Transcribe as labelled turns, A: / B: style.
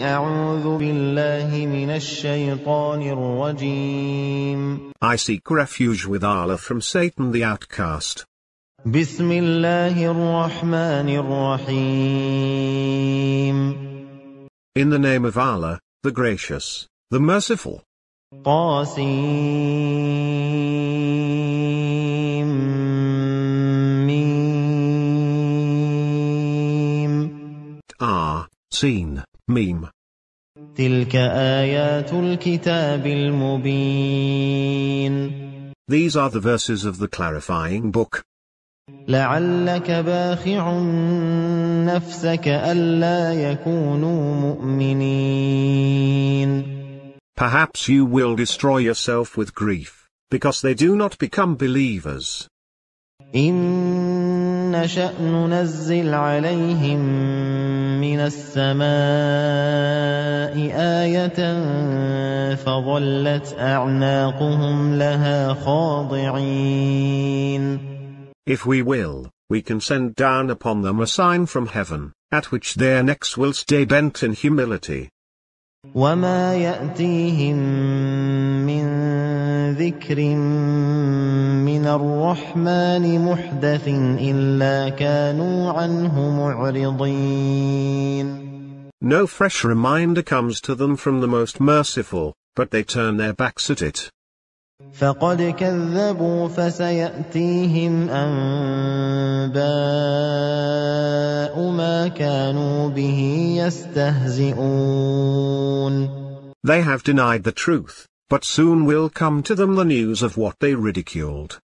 A: أعوذ بالله من الشيطان الرجيم
B: I seek refuge with Allah from Satan the outcast.
A: بسم الله الرحمن الرحيم
B: In the name of Allah, the gracious, the merciful.
A: طاسيم
B: Ah, seen, Meme.
A: تلك آيات الكتاب المبين
B: These are the verses of the clarifying book.
A: لعلك باخع نفسك ألا يكونوا مؤمنين
B: Perhaps you will destroy yourself with grief, because they do not become believers.
A: إن نشأ ننزل عليهم من السماء آية فظلت أعناقهم لها خاضعين
B: If we will, we can send down upon them a sign from heaven, at which their necks will stay bent in humility.
A: وما يأتيهم من ذكر من الرحمن محدث إلا كانوا عنه معرضين
B: No fresh reminder comes to them from the most merciful, but they turn their backs at it.
A: فقد كذبوا فسيأتيهم أنباء ما كانوا به يستهزئون
B: They have denied the truth, but soon will come to them the news of what they ridiculed.